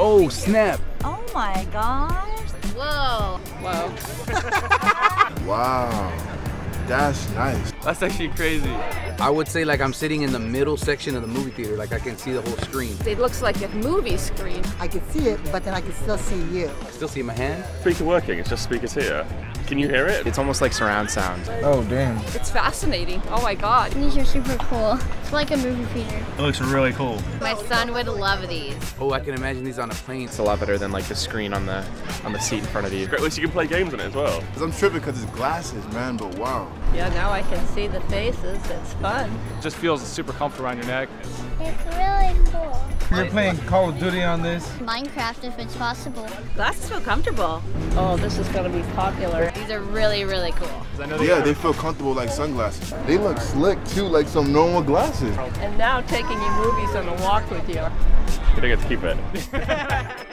Oh, snap. Oh my gosh. Whoa. Whoa. Wow. That's nice. That's actually crazy. I would say like I'm sitting in the middle section of the movie theater, like I can see the whole screen. It looks like a movie screen. I can see it, but then I can still see you. Still see my hand? Speaker working, it's just speakers here. Can you hear it? It's almost like surround sound. Oh, damn. It's fascinating. Oh my god. These are super cool. It's like a movie theater. It looks really cool. My son would love these. Oh, I can imagine these on a plane. It's a lot better than like the screen on the on the seat in front of you. Great, at least you can play games on it as well. Cause I'm tripping because it's glasses, man, but wow. Yeah, now I can see the faces. It's fun. It just feels super comfortable around your neck. It's really cool. You're playing Call of Duty on this? Minecraft if it's possible. Glasses feel comfortable. Oh, this is going to be popular. These are really, really cool. Yeah, they feel comfortable like sunglasses. They look slick too, like some normal glasses. And now taking you movies on a walk with you. You don't get to keep it.